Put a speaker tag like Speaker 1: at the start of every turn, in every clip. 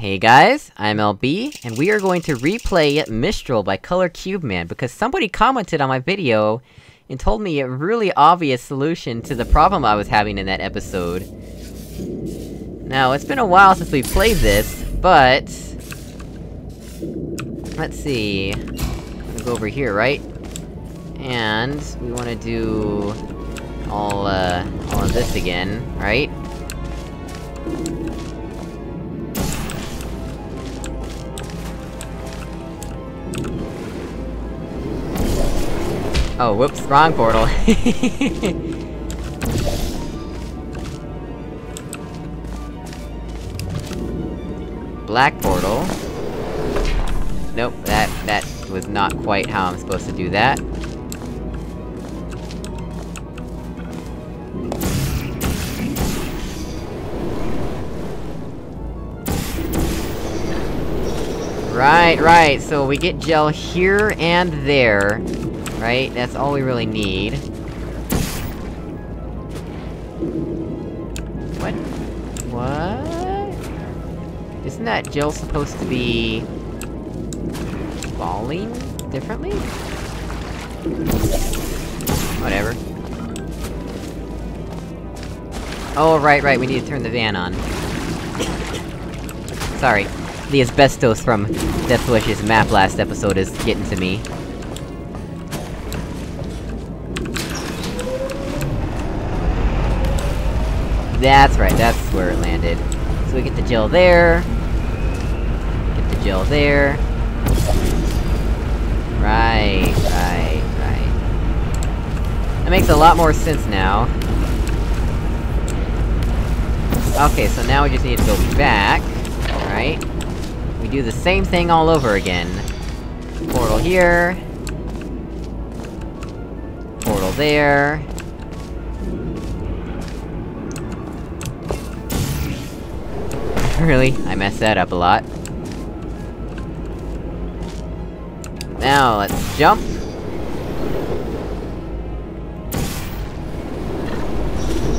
Speaker 1: Hey guys, I'm LB, and we are going to replay Mistral by ColorCubeMan, because somebody commented on my video and told me a really obvious solution to the problem I was having in that episode. Now, it's been a while since we played this, but... Let's see... Go over here, right? And... we wanna do... all, uh... all of this again, right? Oh, whoops, wrong portal. Black portal. Nope, that- that was not quite how I'm supposed to do that. Right, right, so we get gel here and there. Right? That's all we really need. What? What? Isn't that gel supposed to be... falling differently? Whatever. Oh, right, right, we need to turn the van on. Sorry. The asbestos from Deathlish's map last episode is getting to me. That's right, that's where it landed. So we get the gel there... Get the gel there... Right, right, right. That makes a lot more sense now. Okay, so now we just need to go back, right? We do the same thing all over again. Portal here... Portal there... really? I messed that up a lot. Now, let's jump!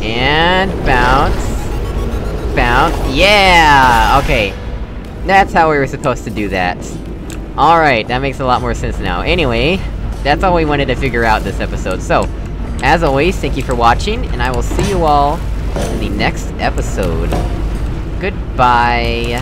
Speaker 1: And... bounce... Bounce... Yeah! Okay. That's how we were supposed to do that. Alright, that makes a lot more sense now. Anyway, that's all we wanted to figure out this episode, so... As always, thank you for watching, and I will see you all in the next episode. Goodbye.